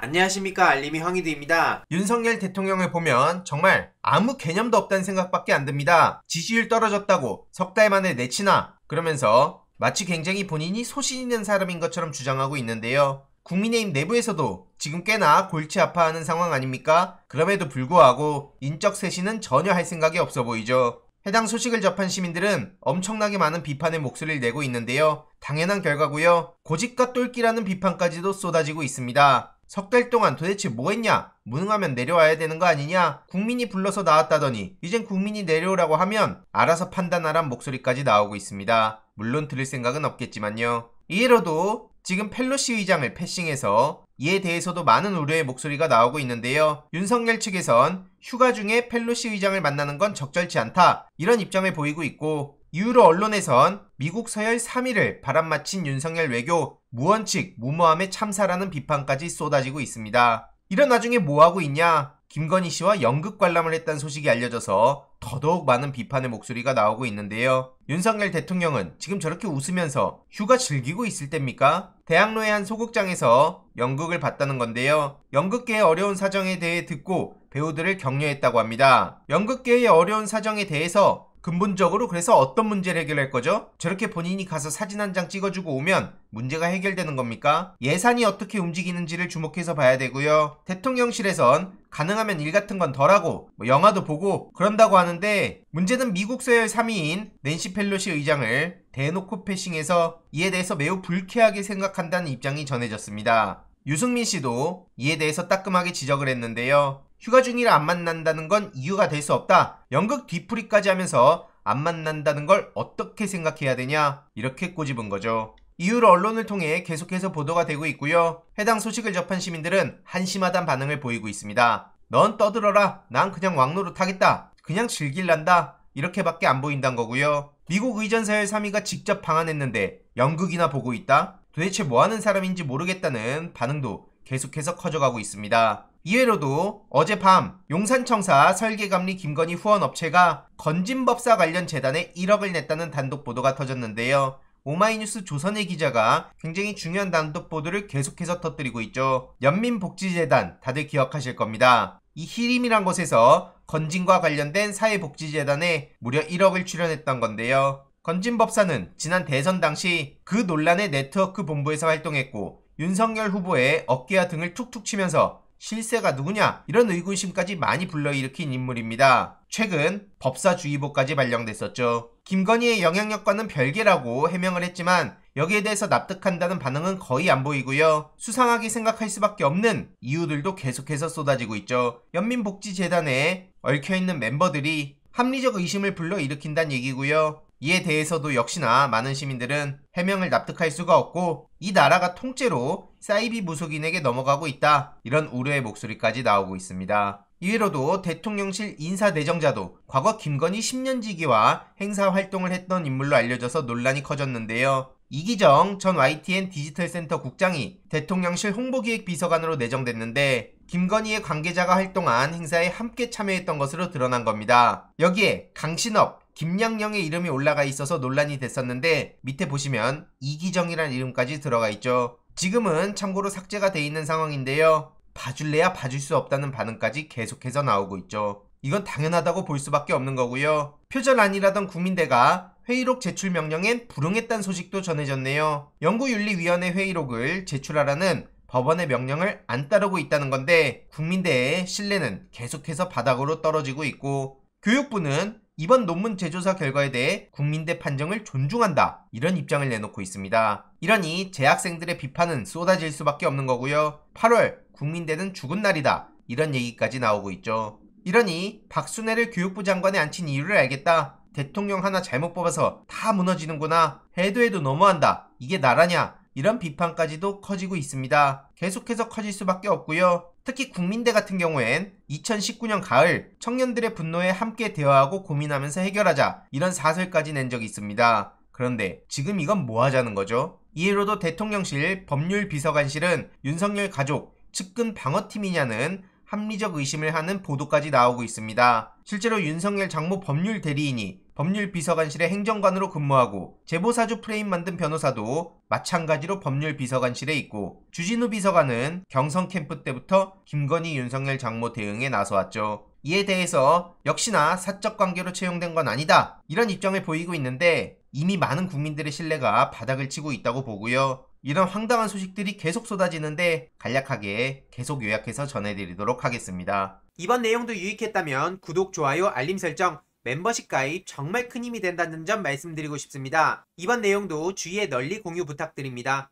안녕하십니까 알림이 황희두입니다. 윤석열 대통령을 보면 정말 아무 개념도 없다는 생각밖에 안 듭니다. 지지율 떨어졌다고 석 달 만에 내치나 그러면서 마치 굉장히 본인이 소신 있는 사람인 것처럼 주장하고 있는데요. 국민의힘 내부에서도 지금 꽤나 골치 아파하는 상황 아닙니까? 그럼에도 불구하고 인적 쇄신은 전혀 할 생각이 없어 보이죠. 해당 소식을 접한 시민들은 엄청나게 많은 비판의 목소리를 내고 있는데요. 당연한 결과고요. 고집과 똘끼라는 비판까지도 쏟아지고 있습니다. 석 달 동안 도대체 뭐 했냐? 무능하면 내려와야 되는 거 아니냐? 국민이 불러서 나왔다더니 이젠 국민이 내려오라고 하면 알아서 판단하란 목소리까지 나오고 있습니다. 물론 들을 생각은 없겠지만요. 이해로도 지금 펠로시 의장을 패싱해서 이에 대해서도 많은 우려의 목소리가 나오고 있는데요. 윤석열 측에선 휴가 중에 펠로시 의장을 만나는 건 적절치 않다. 이런 입장을 보이고 있고 이후로 언론에선 미국 서열 3위를 바람맞힌 윤석열 외교 무원칙 무모함의 참사라는 비판까지 쏟아지고 있습니다. 이런 와중에 뭐하고 있냐? 김건희 씨와 연극 관람을 했다는 소식이 알려져서 더더욱 많은 비판의 목소리가 나오고 있는데요. 윤석열 대통령은 지금 저렇게 웃으면서 휴가 즐기고 있을 때입니까? 대학로의 한 소극장에서 연극을 봤다는 건데요. 연극계의 어려운 사정에 대해 듣고 배우들을 격려했다고 합니다. 연극계의 어려운 사정에 대해서 근본적으로 그래서 어떤 문제를 해결할 거죠? 저렇게 본인이 가서 사진 한 장 찍어주고 오면 문제가 해결되는 겁니까? 예산이 어떻게 움직이는지를 주목해서 봐야 되고요. 대통령실에선 가능하면 일 같은 건 덜하고 뭐 영화도 보고 그런다고 하는데 문제는 미국 서열 3위인 낸시 펠로시 의장을 대놓고 패싱해서 이에 대해서 매우 불쾌하게 생각한다는 입장이 전해졌습니다. 유승민 씨도 이에 대해서 따끔하게 지적을 했는데요. 휴가 중이라 안 만난다는 건 이유가 될 수 없다. 연극 뒤풀이까지 하면서 안 만난다는 걸 어떻게 생각해야 되냐? 이렇게 꼬집은 거죠. 이후로 언론을 통해 계속해서 보도가 되고 있고요. 해당 소식을 접한 시민들은 한심하단 반응을 보이고 있습니다. 넌 떠들어라. 난 그냥 왕노릇 하겠다. 그냥 즐길란다. 이렇게밖에 안 보인단 거고요. 미국 의전사열 3위가 직접 방한했는데 연극이나 보고 있다? 도대체 뭐 하는 사람인지 모르겠다는 반응도 계속해서 커져가고 있습니다. 이외로도 어젯밤 용산청사 설계감리 김건희 후원업체가 건진법사 관련 재단에 1억을 냈다는 단독 보도가 터졌는데요. 오마이뉴스 조선의 기자가 굉장히 중요한 단독 보도를 계속해서 터뜨리고 있죠. 연민복지재단 다들 기억하실 겁니다. 이 히림이란 곳에서 건진과 관련된 사회복지재단에 무려 1억을 출연했던 건데요. 건진법사는 지난 대선 당시 그 논란의 네트워크 본부에서 활동했고 윤석열 후보의 어깨와 등을 툭툭 치면서 실세가 누구냐 이런 의구심까지 많이 불러일으킨 인물입니다. 최근 법사주의보까지 발령됐었죠. 김건희의 영향력과는 별개라고 해명을 했지만 여기에 대해서 납득한다는 반응은 거의 안 보이고요. 수상하게 생각할 수밖에 없는 이유들도 계속해서 쏟아지고 있죠. 연민복지재단에 얽혀있는 멤버들이 합리적 의심을 불러일으킨다는 얘기고요. 이에 대해서도 역시나 많은 시민들은 해명을 납득할 수가 없고 이 나라가 통째로 사이비 무속인에게 넘어가고 있다 이런 우려의 목소리까지 나오고 있습니다. 이외로도 대통령실 인사내정자도 과거 김건희 10년지기와 행사 활동을 했던 인물로 알려져서 논란이 커졌는데요. 이기정 전 YTN 디지털센터 국장이 대통령실 홍보기획 비서관으로 내정됐는데 김건희의 관계자가 활동한 행사에 함께 참여했던 것으로 드러난 겁니다. 여기에 강신업, 김양영의 이름이 올라가 있어서 논란이 됐었는데 밑에 보시면 이기정이란 이름까지 들어가 있죠. 지금은 참고로 삭제가 돼 있는 상황인데요. 봐줄래야 봐줄 수 없다는 반응까지 계속해서 나오고 있죠. 이건 당연하다고 볼 수밖에 없는 거고요. 표절 아니라던 국민대가 회의록 제출 명령엔 불응했다는 소식도 전해졌네요. 연구윤리위원회 회의록을 제출하라는 법원의 명령을 안 따르고 있다는 건데 국민대의 신뢰는 계속해서 바닥으로 떨어지고 있고 교육부는 이번 논문 재조사 결과에 대해 국민대 판정을 존중한다. 이런 입장을 내놓고 있습니다. 이러니 재학생들의 비판은 쏟아질 수밖에 없는 거고요. 8월 국민대는 죽은 날이다. 이런 얘기까지 나오고 있죠. 이러니 박순애를 교육부 장관에 앉힌 이유를 알겠다. 대통령 하나 잘못 뽑아서 다 무너지는구나. 해도 해도 너무한다. 이게 나라냐? 이런 비판까지도 커지고 있습니다. 계속해서 커질 수밖에 없고요. 특히 국민대 같은 경우엔 2019년 가을 청년들의 분노에 함께 대화하고 고민하면서 해결하자 이런 사설까지 낸 적이 있습니다. 그런데 지금 이건 뭐 하자는 거죠? 이해로도 대통령실 법률 비서관실은 윤석열 가족 측근 방어팀이냐는 합리적 의심을 하는 보도까지 나오고 있습니다. 실제로 윤석열 장모 법률 대리인이 법률비서관실의 행정관으로 근무하고 제보사주 프레임 만든 변호사도 마찬가지로 법률비서관실에 있고 주진우 비서관은 경성 캠프 때부터 김건희 윤석열 장모 대응에 나서왔죠. 이에 대해서 역시나 사적 관계로 채용된 건 아니다. 이런 입장을 보이고 있는데 이미 많은 국민들의 신뢰가 바닥을 치고 있다고 보고요. 이런 황당한 소식들이 계속 쏟아지는데 간략하게 계속 요약해서 전해드리도록 하겠습니다. 이번 내용도 유익했다면 구독, 좋아요, 알림 설정, 멤버십 가입 정말 큰 힘이 된다는 점 말씀드리고 싶습니다. 이번 내용도 주위에 널리 공유 부탁드립니다.